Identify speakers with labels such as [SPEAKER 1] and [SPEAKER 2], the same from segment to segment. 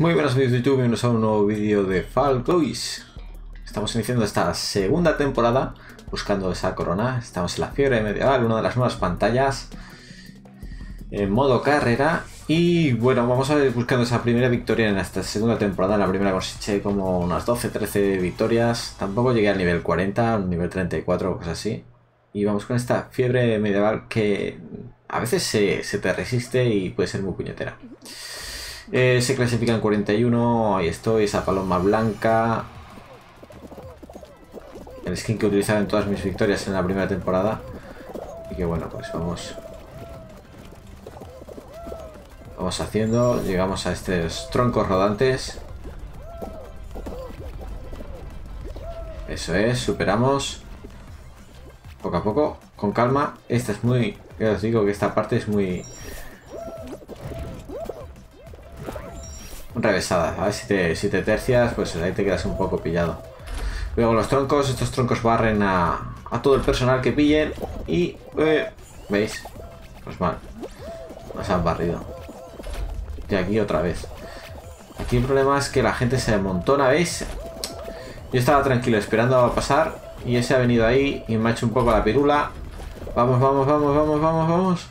[SPEAKER 1] Muy buenas vídeos de YouTube, bienvenidos a un nuevo vídeo de Fall Guys. Estamos iniciando esta segunda temporada buscando esa corona. Estamos en la fiebre medieval, una de las nuevas pantallas en modo carrera. Y bueno, vamos a ir buscando esa primera victoria en esta segunda temporada. En la primera coseché como unas 12-13 victorias. Tampoco llegué al nivel 40, al nivel 34 o cosas así. Y vamos con esta fiebre medieval que a veces se, se te resiste y puede ser muy puñetera. Eh, se clasifica en 41, ahí estoy, esa paloma blanca. El skin que utilizaba en todas mis victorias en la primera temporada. Y que bueno, pues vamos... Vamos haciendo, llegamos a estos troncos rodantes. Eso es, superamos. Poco a poco, con calma. Esta es muy... Ya os digo que esta parte es muy A ver si te, si te tercias, pues ahí te quedas un poco pillado. Luego los troncos, estos troncos barren a, a todo el personal que pillen y... Eh, ¿Veis? Pues mal. Nos han barrido. Y aquí otra vez. Aquí el problema es que la gente se amontona, ¿veis? Yo estaba tranquilo esperando a pasar y ese ha venido ahí y me ha hecho un poco la pirula. Vamos, vamos, vamos, vamos, vamos, vamos.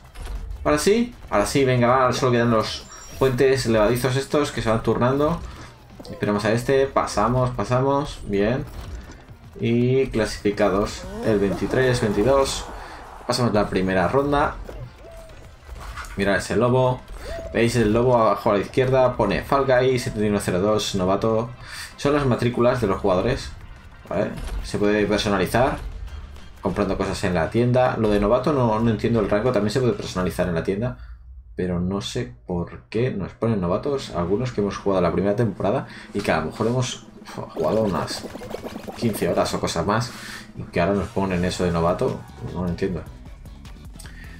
[SPEAKER 1] Ahora sí, ahora sí, venga, va, solo quedan los, puentes levadizos estos que se van turnando. Esperamos a este, pasamos, pasamos, bien. Y clasificados, el 23, 22. Pasamos la primera ronda. Mirad ese lobo. Veis el lobo abajo a la izquierda, pone Fall Guy 7102 novato. Son las matrículas de los jugadores. Se puede personalizar comprando cosas en la tienda. Lo de novato no, no entiendo el rango, también se puede personalizar en la tienda pero no sé por qué nos ponen novatos algunos que hemos jugado la primera temporada y que a lo mejor hemos jugado unas 15 horas o cosas más y que ahora nos ponen eso de novato, no lo entiendo.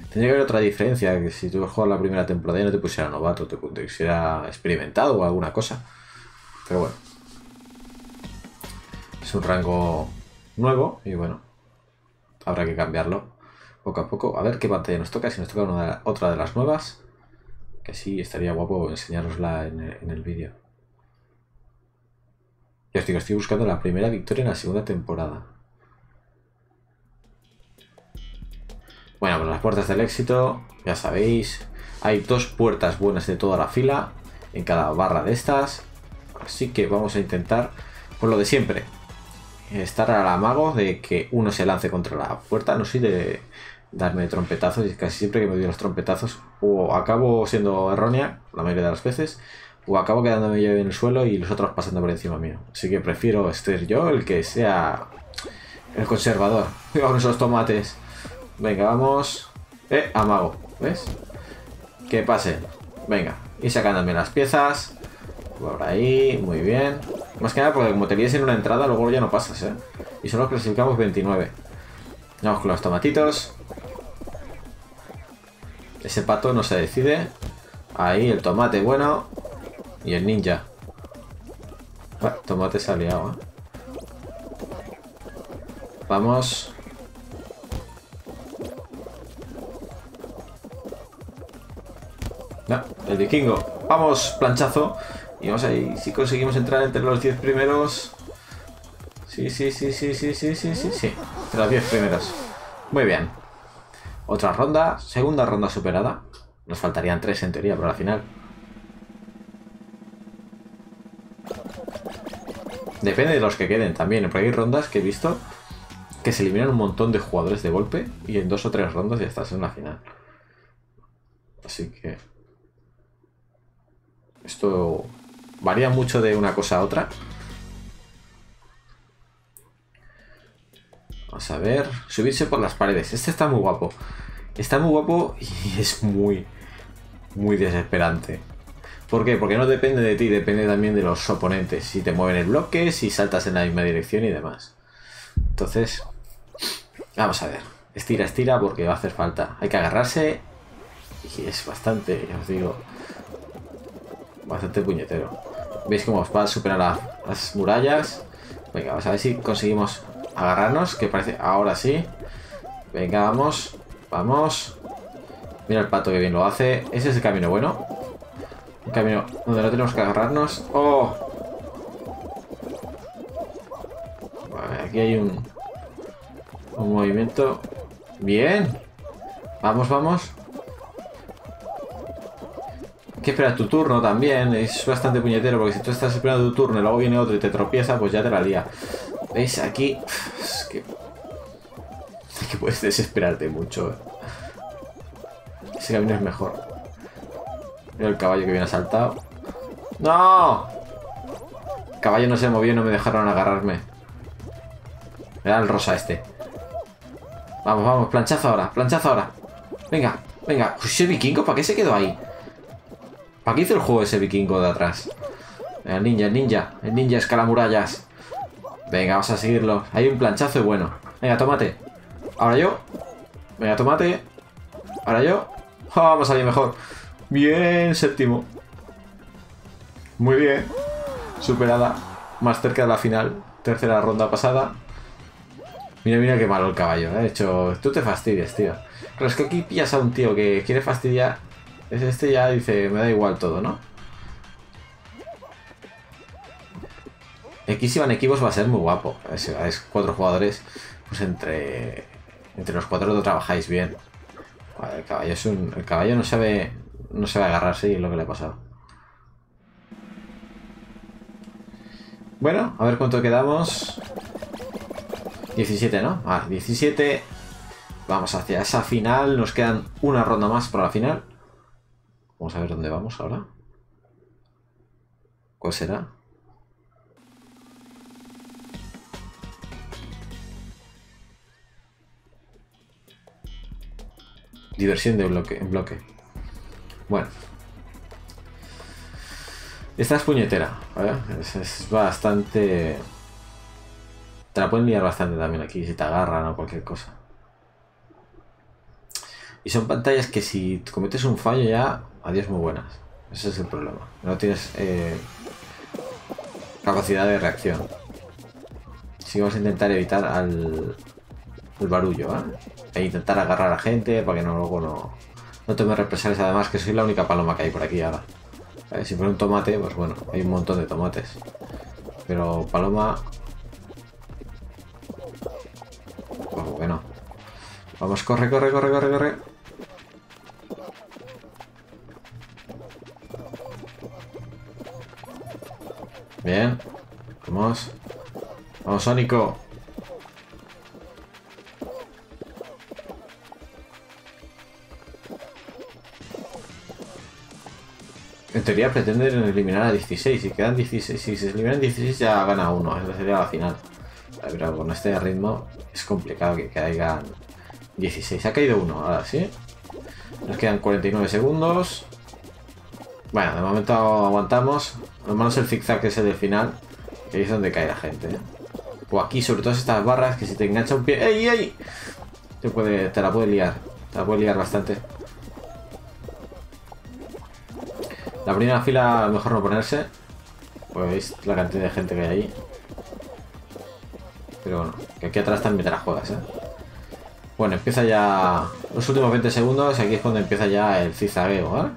[SPEAKER 1] Tendría que haber otra diferencia, que si tú jugado la primera temporada y no te pusiera novato, te pusiera experimentado o alguna cosa. Pero bueno. Es un rango nuevo y bueno, habrá que cambiarlo poco a poco. A ver qué pantalla nos toca, si nos toca otra de las nuevas. Sí, estaría guapo enseñarosla en el, vídeo. Ya os digo, estoy buscando la primera victoria en la segunda temporada. Bueno, pues las puertas del éxito, ya sabéis. Hay dos puertas buenas de toda la fila en cada barra de estas. Así que vamos a intentar, por lo de siempre, estar al amago de que uno se lance contra la puerta. No soy de, darme trompetazos y casi siempre que me doy los trompetazos o acabo siendo errónea, la mayoría de las veces, o acabo quedándome yo en el suelo y los otros pasando por encima mío. Así que prefiero ser yo el que sea el conservador. Con esos tomates. Venga, vamos. Eh, amago. ¿Ves? Que pase. Venga. Y sacándome las piezas. Por ahí. Muy bien. Más que nada porque como te vienes en una entrada, luego ya no pasas, ¿eh? Y solo clasificamos 29. Vamos con los tomatitos. Ese pato no se decide. Ahí el tomate bueno. Y el ninja. Ah, tomate se ¿eh? Vamos. No, el vikingo. Vamos, planchazo. Y vamos ahí. Si conseguimos entrar entre los 10 primeros. Sí, sí, sí, sí, sí, sí, sí, sí, sí. Entre los 10 primeros. Muy bien. Otra ronda, segunda ronda superada. Nos faltarían tres en teoría, pero al final. Depende de los que queden también, porque hay rondas que he visto que se eliminan un montón de jugadores de golpe y en dos o tres rondas ya estás en la final. Así que... Esto varía mucho de una cosa a otra. Vamos a ver. Subirse por las paredes. Este está muy guapo. Está muy guapo y es muy, muy desesperante. ¿Por qué? Porque no depende de ti, depende también de los oponentes. Si te mueven el bloque, si saltas en la misma dirección y demás. Entonces, vamos a ver. Estira, estira porque va a hacer falta. Hay que agarrarse y es bastante, ya os digo, bastante puñetero. ¿Veis cómo os va a superar las murallas? Venga, vamos a ver si conseguimos agarrarnos, que parece ahora sí. Venga, vamos. Vamos. Mira el pato que bien lo hace. Ese es el camino bueno. Un camino donde no tenemos que agarrarnos. ¡Oh! Vale, aquí hay un... Un movimiento. ¡Bien! Vamos, vamos. Hay que esperar tu turno también. Es bastante puñetero porque si tú estás esperando tu turno y luego viene otro y te tropieza, pues ya te la lía. ¿Veis? Aquí... Es que... Es que puedes desesperarte mucho. Ese camino es mejor. Mira el caballo que viene asaltado. ¡No! El caballo no se movió no me dejaron agarrarme. Era el rosa este. Vamos, vamos, planchazo ahora, planchazo ahora. Venga, venga. Ese vikingo, ¿para qué se quedó ahí? ¿Para qué hizo el juego ese vikingo de atrás? El ninja, el ninja, el ninja escala murallas. Venga, vamos a seguirlo. Hay un planchazo y bueno. Venga, tómate. Ahora yo. Venga, tómate. Ahora yo. Oh, vamos a salir mejor. Bien, séptimo. Muy bien. Superada. Más cerca de la final. Tercera ronda pasada. Mira, mira qué malo el caballo. De hecho, tú te fastidias, tío. Pero es que aquí pillas a un tío que quiere fastidiar. Es este ya dice, me da igual todo, ¿no? Aquí si van equipos va a ser muy guapo. Si vais cuatro jugadores, pues entre, entre los cuatro lo trabajáis bien. el caballo es no sabe. No sabe agarrarse y es lo que le ha pasado. Bueno, a ver cuánto quedamos. 17, ¿no? Ah, 17. Vamos hacia esa final. Nos quedan una ronda más para la final. Vamos a ver dónde vamos ahora. ¿Cuál será? Diversión de bloque, en bloque. Bueno. Esta es puñetera, ¿vale? Es, bastante... Te la pueden liar bastante también aquí, si te agarran o cualquier cosa. Y son pantallas que si cometes un fallo ya, adiós muy buenas. Ese es el problema. No tienes eh, capacidad de reacción. Si vamos a intentar evitar al, el barullo, ¿vale? E intentar agarrar a gente para que no luego no, no tome represalias. Además que soy la única paloma que hay por aquí ahora. Si fuera un tomate, pues bueno, hay un montón de tomates. Pero paloma... Como que no. Vamos, corre, corre, corre, corre, corre. Bien. Vamos. Vamos, Sónico. Teoría pretenden eliminar a 16. Si quedan 16, si se eliminan 16 ya gana uno. Esa sería la final. Pero con este ritmo es complicado que caigan 16. Ha caído uno, ahora sí. Nos quedan 49 segundos. Bueno, de momento aguantamos. Malo es el zigzag ese del final. Que es donde cae la gente. ¿eh? O aquí, sobre todo estas barras, que si te engancha un pie... ¡Ey, ey! Te, puede, te la puede liar. Te la puede liar bastante. La primera fila mejor no ponerse. Pues veis la cantidad de gente que hay ahí. Pero bueno, que aquí atrás también te la juegas, ¿eh? Bueno, empieza ya los últimos 20 segundos. Aquí es cuando empieza ya el zigzagueo, ¿vale?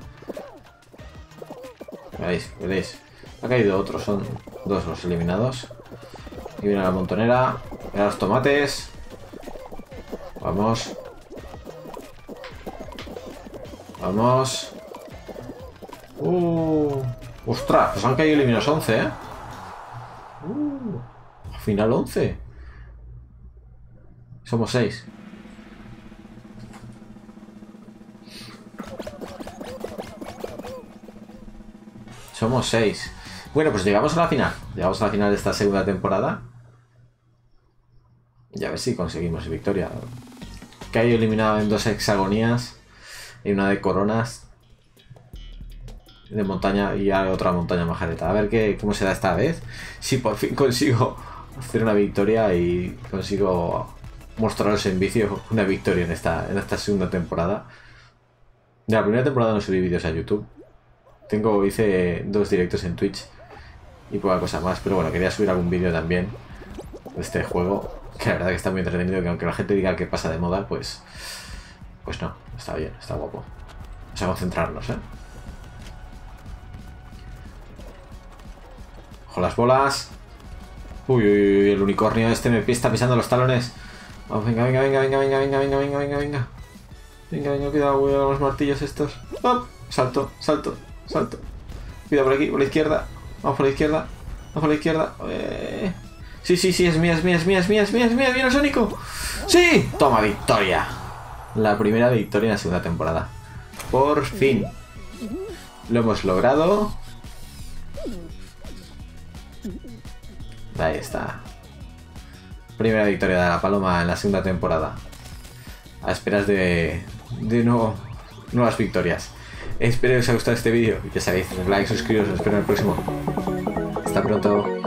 [SPEAKER 1] Veis, veis. Ha caído otro, son dos los eliminados. Y viene la montonera. Mira los tomates. Vamos. Vamos. Uh, ¡Ostras! Pues han caído eliminados 11, ¿eh? Uh, al final 11. Somos 6. Somos 6. Bueno, pues llegamos a la final. Llegamos a la final de esta segunda temporada. Y a ver si conseguimos victoria. Caído eliminado en dos hexagonías y una de coronas de montaña y a otra montaña majareta. A ver qué, cómo se da esta vez. Si por fin consigo hacer una victoria y consigo mostraros en vicio una victoria en esta, en esta segunda temporada. De la primera temporada no subí vídeos a YouTube. Tengo, hice dos directos en Twitch y poca cosa más, pero bueno, quería subir algún vídeo también de este juego, que la verdad que está muy entretenido, que aunque la gente diga que pasa de moda, pues pues no, está bien, está guapo. Vamos a concentrarnos, ¿eh? Con las bolas. Uy, uy, uy, el unicornio este me está pisando los talones. Vamos, venga, venga, venga, venga, venga, venga, venga, venga, venga, venga. Venga, venga, cuidado, cuidado los martillos estos. Salto, salto, salto. Cuidado por aquí, por la izquierda. Vamos por la izquierda. Vamos por la izquierda. Eh... Sí, sí, sí, es mía, es mía, es mía, es mía, es mía, es mía, viene Sónico. ¡Sí! Toma, victoria. La primera victoria en la segunda temporada. Por fin. Lo hemos logrado. Ahí está. Primera victoria de la Paloma en la segunda temporada. A esperas de, de nuevo, nuevas victorias. Espero que os haya gustado este vídeo. Ya sabéis, like, suscribiros, os espero en el próximo. Hasta pronto.